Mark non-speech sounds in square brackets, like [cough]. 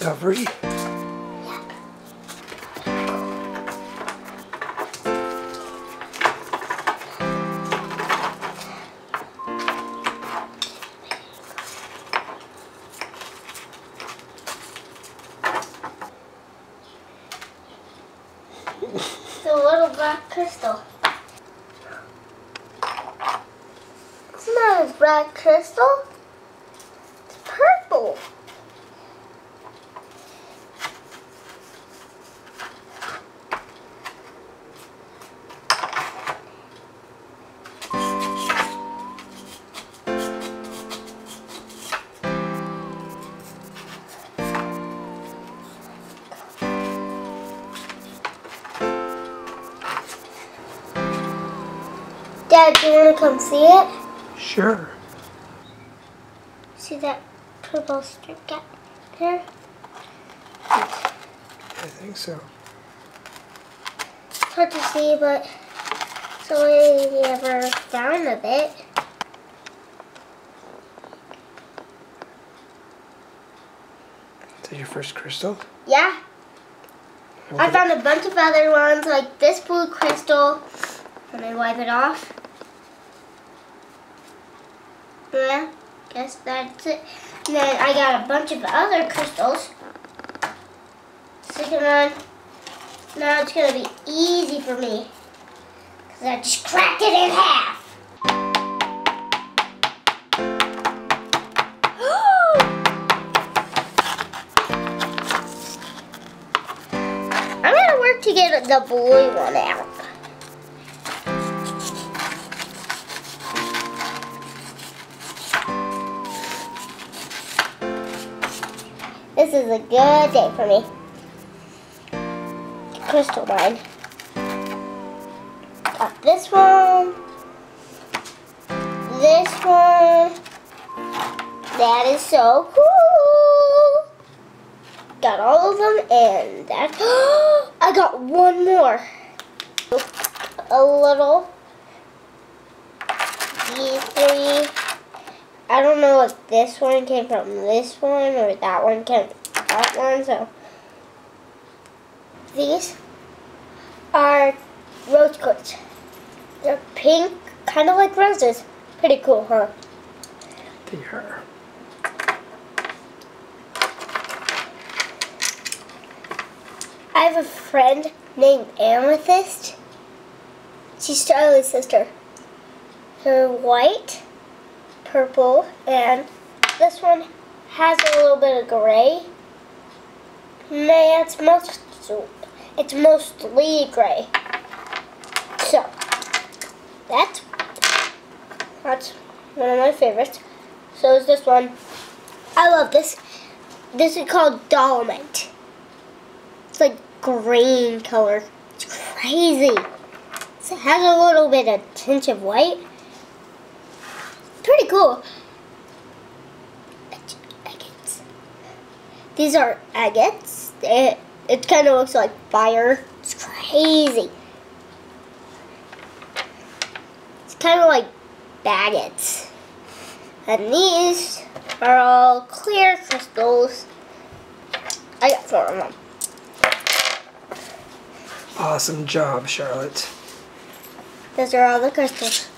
discovery. the little black crystal. It's not a black crystal. It's purple. Dad, do you want to come see it? Sure. See that purple strip gap there? I think so. It's hard to see, but it's only ever found a bit. Is that your first crystal? Yeah, I found a bunch of other ones, like this blue crystal. When I wipe it off. Yeah, guess that's it. And then I got a bunch of other crystals. Second one. Now it's gonna be easy for me. Cause I just cracked it in half. [gasps] I'm gonna work to get the blue one out. This is a good day for me. Crystal mine. Got this one. This one. That is so cool. Got all of them and that. [gasps] I got one more. A little. These three. I don't know if this one came from this one or that one came that one, so. These are rose quartz. They're pink, kind of like roses. Pretty cool, huh? They are. I have a friend named Amethyst. She's Charlie's sister. They're white, purple, and this one has a little bit of gray. Nah, it's most it's mostly gray. So that's that's one of my favorites. So is this one. I love this. This is called Dolomite. It's like green color. It's crazy. It has a little bit of tinge of white. Pretty cool. Agates. These are agates. It, it kind of looks like fire. It's crazy. It's kind of like baguettes. And these are all clear crystals. I got four of them. Awesome job, Charlotte. Those are all the crystals.